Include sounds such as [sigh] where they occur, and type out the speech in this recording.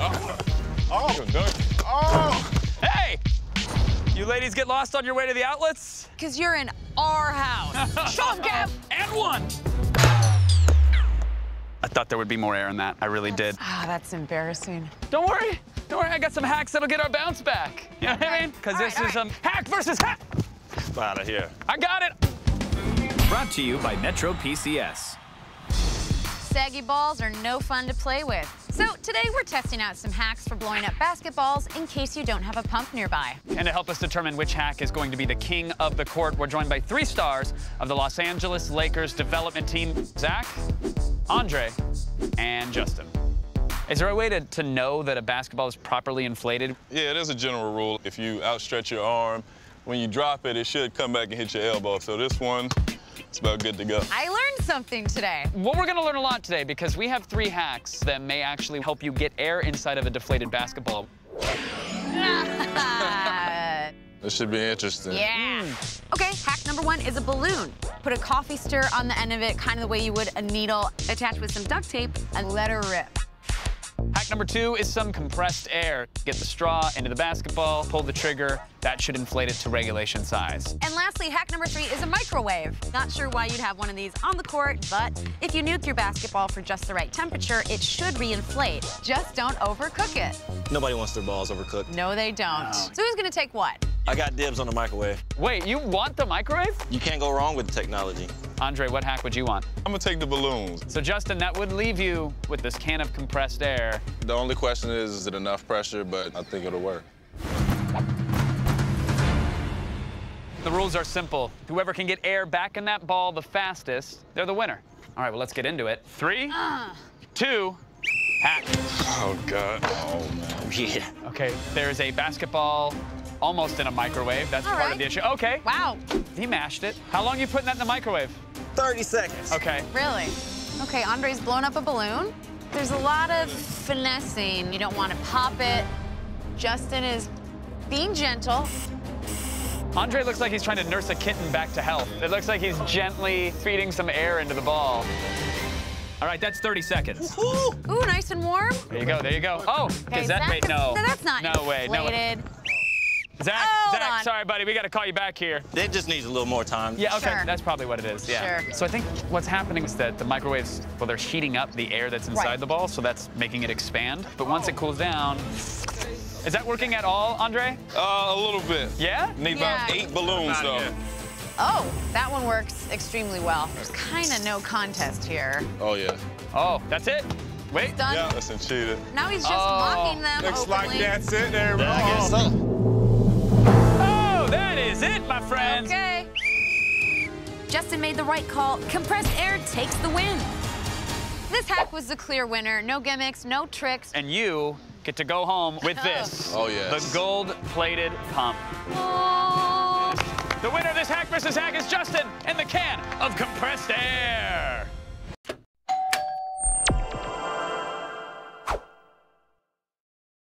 Oh. Oh. Oh. Hey! You ladies get lost on your way to the outlets? Because you're in our house. Show 'em, Gab. And one! I thought there would be more air in that. I really did. Ah, that's embarrassing. Don't worry. Don't worry. I got some hacks that'll get our bounce back. You know what I mean? Because this right, is all um, hack versus hack. Out of here. I got it. Brought to you by Metro PCS. Saggy balls are no fun to play with. So today we're testing out some hacks for blowing up basketballs in case you don't have a pump nearby. And to help us determine which hack is going to be the king of the court, we're joined by three stars of the Los Angeles Lakers development team Zach, Andre, and Justin. Is there a way to, to know that a basketball is properly inflated? Yeah, there's a general rule. If you outstretch your arm, when you drop it, it should come back and hit your elbow. So this one, it's about good to go. I learned something today. Well, we're gonna learn a lot today because we have three hacks that may actually help you get air inside of a deflated basketball. [laughs] This should be interesting. yeah. Mm. Okay, hack number one is a balloon. Put a coffee stir on the end of it, kind of the way you would a needle, attached with some duct tape, and let her rip. Hack number two is some compressed air. Get the straw into the basketball, pull the trigger. That should inflate it to regulation size. And lastly, hack number three is a microwave. Not sure why you'd have one of these on the court, but if you nuke your basketball for just the right temperature, it should reinflate. Just don't overcook it. Nobody wants their balls overcooked. No, they don't. So who's gonna take what? I got dibs on the microwave. Wait, you want the microwave? You can't go wrong with the technology. Andre, what hack would you want? I'm gonna take the balloons. So Justin, that would leave you with this can of compressed air. The only question is, is it enough pressure? But I think it'll work. The rules are simple. Whoever can get air back in that ball the fastest, they're the winner. All right, well, let's get into it. Three, two, hack. Oh, God. Oh, man. Yeah. Okay, there's a basketball almost in a microwave. That's All part right. of the issue. Okay. Wow, He mashed it. How long you putting that in the microwave? 30 seconds. Okay. really? Okay, Andre's blown up a balloon. There's a lot of finessing. You don't want to pop it. Justin is being gentle. Andre looks like he's trying to nurse a kitten back to health. It looks like he's gently feeding some air into the ball. All right, that's 30 seconds. Ooh, nice and warm. There you go, there you go. Oh, Okay, is that, Zach wait, is- no. that's not No way, no way. Inflated. Zach, Hold Zach, on. sorry, buddy, we got to call you back here. It just needs a little more time. Yeah, okay, Sure. that's probably what it is. Yeah. Sure. So I think what's happening is that the microwaves, well, they're heating up the air that's inside Right. the ball, so that's making it expand. But once it cools down, is that working at all, Andre? Uh, a little bit. Yeah? Need about eight balloons, though. Oh, that one works extremely well. There's kind of no contest here. Oh, yeah. Oh, that's it. Wait. Done. Yeah. That's some cheated. Now he's just Oh. mocking them openly. Like that's it there, bro. I guess so. That is it, my friends. Okay. Justin made the right call. Compressed air takes the win. This hack was the clear winner. No gimmicks, no tricks. And you get to go home with this. [laughs] Oh, yes. The gold-plated pump. Oh. The winner of this hack versus hack is Justin and the can of compressed air.